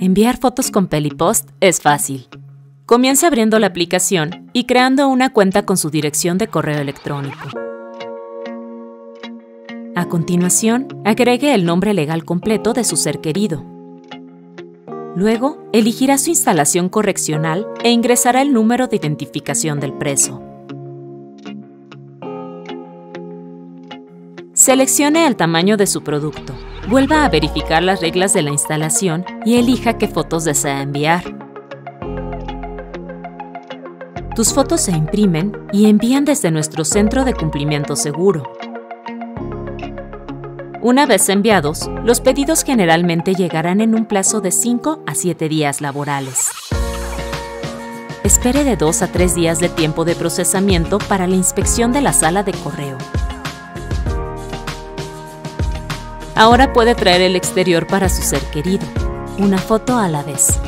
Enviar fotos con Pelipost es fácil. Comience abriendo la aplicación y creando una cuenta con su dirección de correo electrónico. A continuación, agregue el nombre legal completo de su ser querido. Luego, elegirá su instalación correccional e ingresará el número de identificación del preso. Seleccione el tamaño de su producto. Vuelva a verificar las reglas de la instalación y elija qué fotos desea enviar. Tus fotos se imprimen y envían desde nuestro centro de cumplimiento seguro. Una vez enviados, los pedidos generalmente llegarán en un plazo de 5 a 7 días laborales. Espere de 2 a 3 días de tiempo de procesamiento para la inspección de la sala de correo. Ahora puede traer el exterior para su ser querido, una foto a la vez.